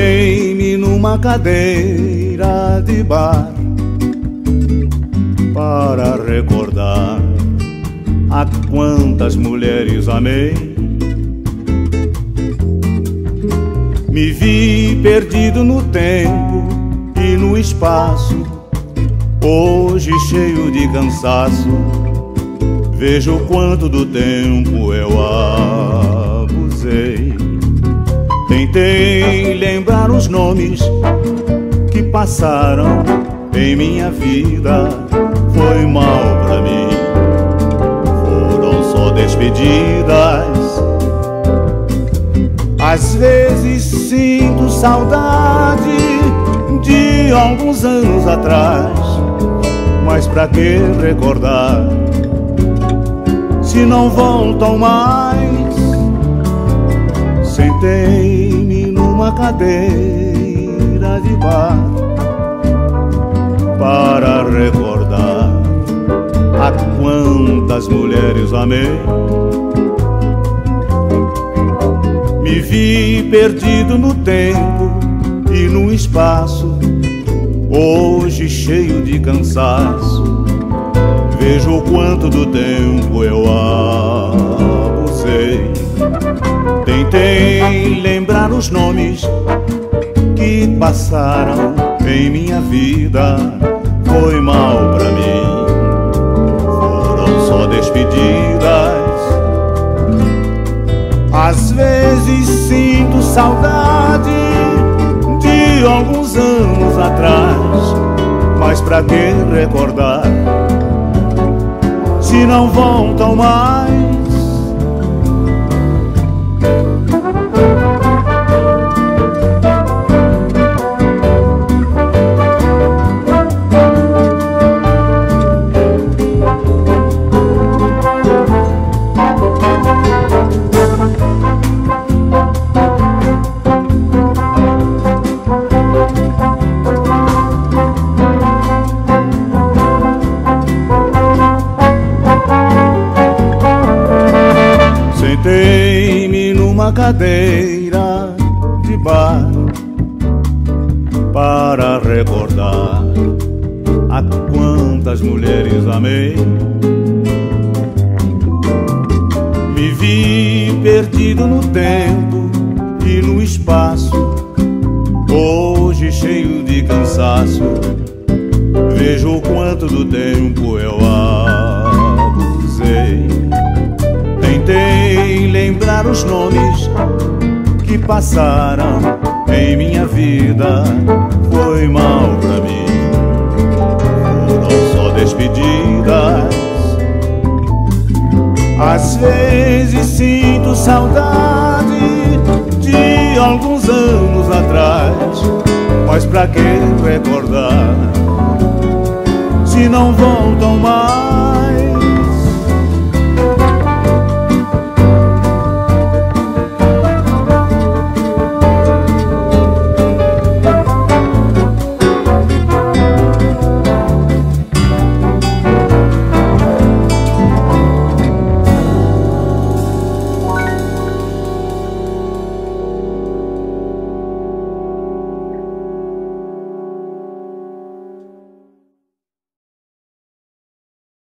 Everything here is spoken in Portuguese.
Sentei-me numa cadeira de bar para recordar a quantas mulheres amei. Me vi perdido no tempo e no espaço, hoje cheio de cansaço. Vejo quanto do tempo eu abusei. Tentei lembrar os nomes que passaram em minha vida. Foi mal pra mim, foram só despedidas. Às vezes sinto saudade de alguns anos atrás, mas pra que recordar se não voltam mais? Sentei-me cadeira de bar para recordar a quantas mulheres amei. Me vi perdido no tempo e no espaço, hoje cheio de cansaço. Vejo o quanto do tempo eu abusei. Tentei lembrar os nomes que passaram em minha vida. Foi mal pra mim, foram só despedidas. Às vezes sinto saudade de alguns anos atrás, mas pra que recordar se não voltam mais? Cadeira de bar para recordar a quantas mulheres amei. Me vi perdido no tempo e no espaço, hoje cheio de cansaço. Vejo o quanto do tempo eu abusei. Os nomes que passaram em minha vida. Foi mal pra mim, foram só despedidas. Às vezes sinto saudade de alguns anos atrás, mas pra que recordar se não voltam mais?